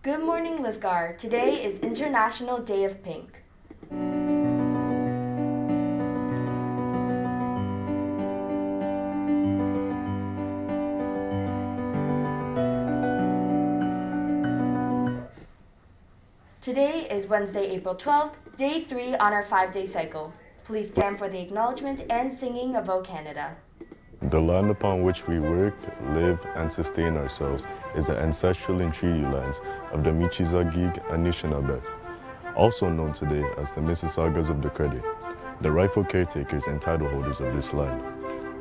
Good morning, Lisgar. Today is International Day of Pink. Today is Wednesday, April 12th, day three on our five day cycle. Please stand for the acknowledgement and singing of O Canada. The land upon which we work, live, and sustain ourselves is the ancestral and treaty lands of the Michi Saagiig Anishinaabe, also known today as the Mississaugas of the Credit, the rightful caretakers and title holders of this land.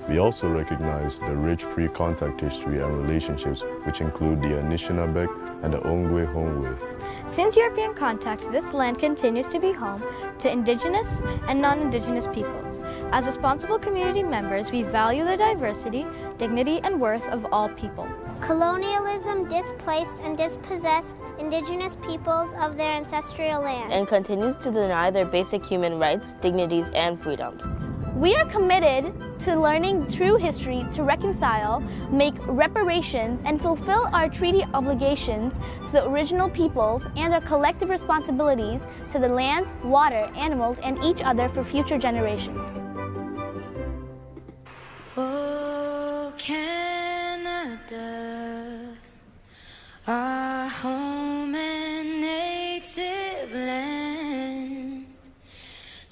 We also recognize the rich pre-contact history and relationships which include the Anishinaabeg and the Ongwe Hongwe. Since European contact, this land continues to be home to Indigenous and non-Indigenous peoples. As responsible community members, we value the diversity, dignity, and worth of all people. Colonialism displaced and dispossessed Indigenous peoples of their ancestral land and continues to deny their basic human rights, dignities, and freedoms. We are committed to learning true history to reconcile, make reparations, and fulfill our treaty obligations to the original peoples and our collective responsibilities to the lands, water, animals, and each other for future generations.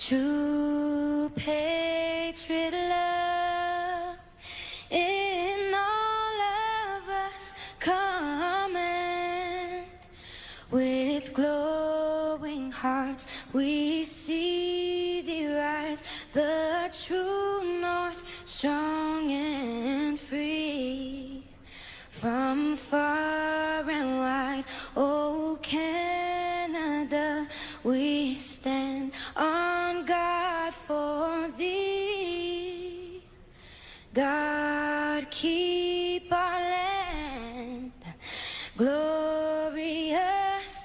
True patriot love in all of us command. With glowing hearts, we see thee rise, the true north, strong and free. From far and wide, oh Canada, we stand on guard for thee. God keep our land glorious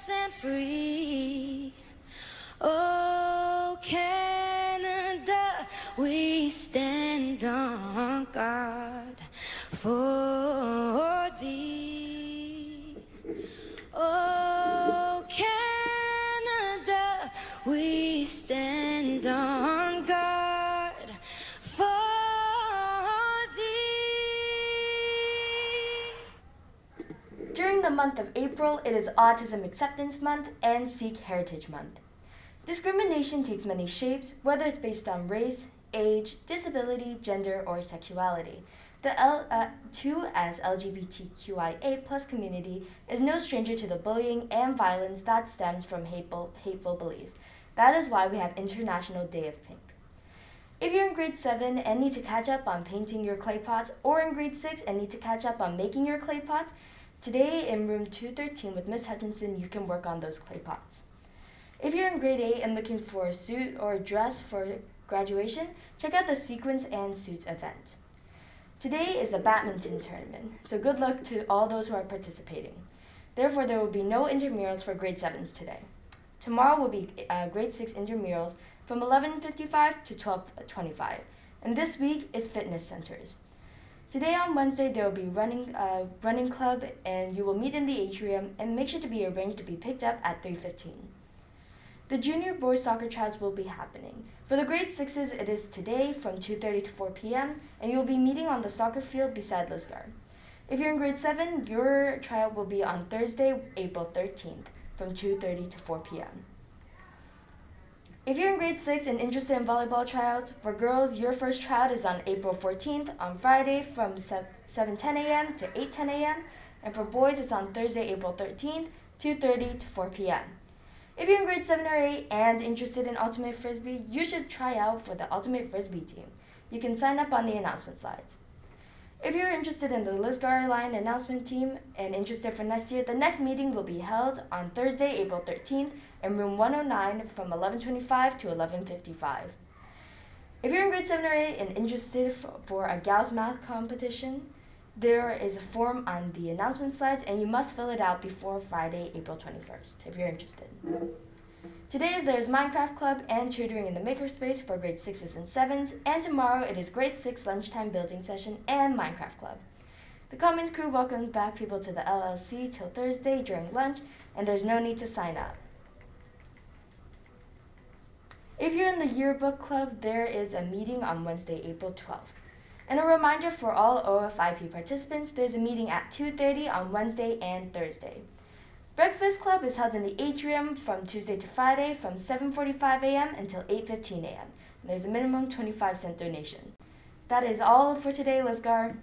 and free. Oh Canada, we stand on God for thee. Month of April, it is Autism Acceptance Month and Sikh Heritage Month. Discrimination takes many shapes, whether it's based on race, age, disability, gender, or sexuality. The L, uh, 2SLGBTQIA plus community is no stranger to the bullying and violence that stems from hateful, hateful beliefs. That is why we have International Day of Pink. If you're in grade 7 and need to catch up on painting your clay pots, or in grade 6 and need to catch up on making your clay pots, today in room 213 with Miss Hutchinson, you can work on those clay pots. If you're in grade 8 and looking for a suit or a dress for graduation, check out the Sequins and Suits event. Today is the badminton tournament, so good luck to all those who are participating. Therefore, there will be no intramurals for grade 7s today. Tomorrow will be uh, grade 6 intramurals from 11.55 to 12.25, and this week is fitness centers. Today on Wednesday, there will be running uh, running club, and you will meet in the atrium and make sure to be arranged to be picked up at 3.15. The junior boys soccer trials will be happening. For the grade 6s, it is today from 2.30 to 4 p.m., and you'll be meeting on the soccer field beside Lisgar. If you're in grade 7, your trial will be on Thursday, April 13th, from 2.30 to 4 p.m. If you're in grade 6 and interested in volleyball tryouts, for girls, your first tryout is on April 14th on Friday from 7.10 a.m. to 8.10 a.m., and for boys, it's on Thursday, April 13th, 2.30 to 4 p.m. If you're in grade 7 or 8 and interested in Ultimate Frisbee, you should try out for the Ultimate Frisbee team. You can sign up on the announcement slides. If you're interested in the Lisgar Line announcement team and interested for next year, the next meeting will be held on Thursday, April 13th in room 109 from 1125 to 1155. If you're in grade 7 or 8 and interested for a Gauss math competition, there is a form on the announcement slides and you must fill it out before Friday, April 21st if you're interested. Today there's Minecraft Club and tutoring in the Makerspace for grade 6s and 7s, and tomorrow it is grade 6 lunchtime building session and Minecraft Club. The Commons crew welcomes back people to the LLC till Thursday during lunch, and there's no need to sign up. If you're in the yearbook club, there is a meeting on Wednesday, April 12th. And a reminder for all OFIP participants, there's a meeting at 2:30 on Wednesday and Thursday. Breakfast Club is held in the atrium from Tuesday to Friday from 7:45 a.m. until 8:15 a.m. There's a minimum 25 cent donation. That is all for today, Lisgar.